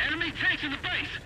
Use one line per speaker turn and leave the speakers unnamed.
Enemy tanks in the base!